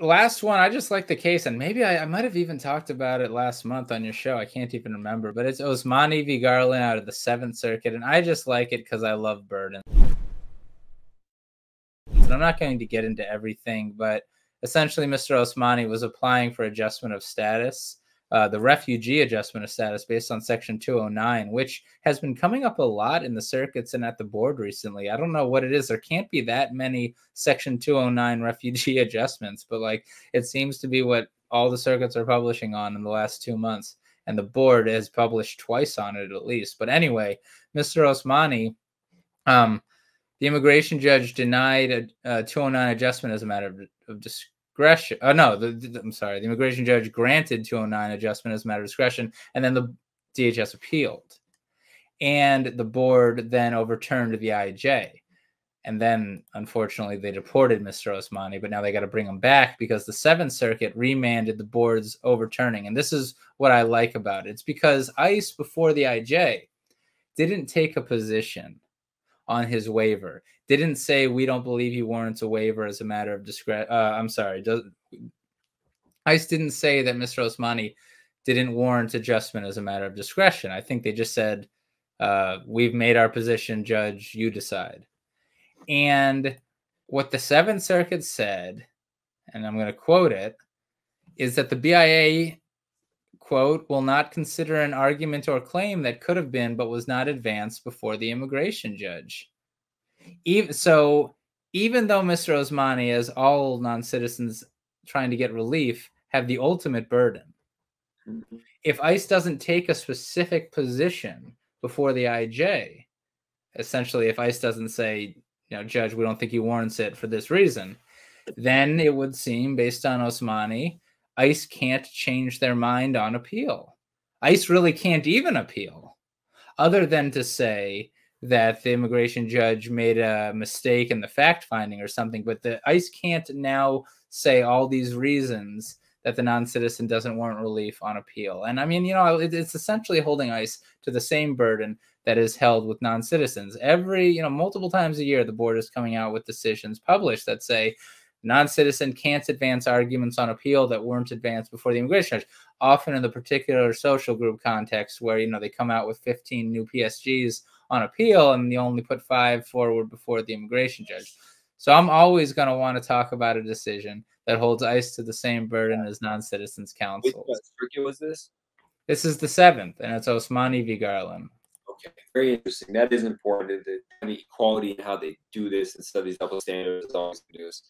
last one, I just like the case, and maybe I, I might have even talked about it last month on your show. I can't even remember, but it's Osmani v. Garland out of the Seventh Circuit, and I just like it because I love Burden. And I'm not going to get into everything, but essentially, Mr. Osmani was applying for adjustment of status uh, the refugee adjustment of status based on Section 209, which has been coming up a lot in the circuits and at the board recently. I don't know what it is. There can't be that many Section 209 refugee adjustments, but like it seems to be what all the circuits are publishing on in the last two months. And the board has published twice on it at least. But anyway, Mr. Osmani, um, the immigration judge denied a, a 209 adjustment as a matter of, of discretion. Oh no, the, the, I'm sorry. The immigration judge granted 209 adjustment as a matter of discretion, and then the DHS appealed, and the board then overturned the IJ. And then, unfortunately, they deported Mr. Osmani, but now they got to bring him back because the Seventh Circuit remanded the board's overturning. And this is what I like about it. It's because ICE, before the IJ, didn't take a position on his waiver didn't say we don't believe he warrants a waiver as a matter of discretion. Uh, I'm sorry. Does, ICE didn't say that Mr. Osmani didn't warrant adjustment as a matter of discretion. I think they just said, uh, we've made our position, judge, you decide. And what the Seventh Circuit said, and I'm going to quote it, is that the BIA, quote, will not consider an argument or claim that could have been but was not advanced before the immigration judge even so, even though Mr. Osmani, as all non-citizens trying to get relief, have the ultimate burden. If ICE doesn't take a specific position before the IJ, essentially, if ICE doesn't say, you know, Judge, we don't think he warrants it for this reason, then it would seem, based on Osmani, ICE can't change their mind on appeal. ICE really can't even appeal, other than to say, that the immigration judge made a mistake in the fact finding or something, but the ICE can't now say all these reasons that the non-citizen doesn't warrant relief on appeal. And I mean, you know, it, it's essentially holding ICE to the same burden that is held with non-citizens. Every, you know, multiple times a year, the board is coming out with decisions published that say non-citizen can't advance arguments on appeal that weren't advanced before the immigration judge. Often in the particular social group context where, you know, they come out with 15 new PSGs on appeal and you only put five forward before the immigration judge. So I'm always going to want to talk about a decision that holds ICE to the same burden as non-citizens counsel. Which uh, circuit was this? This is the seventh, and it's Osmani v. Garland. Okay, very interesting. That is important. The, the equality and how they do this instead of these double standards is always news.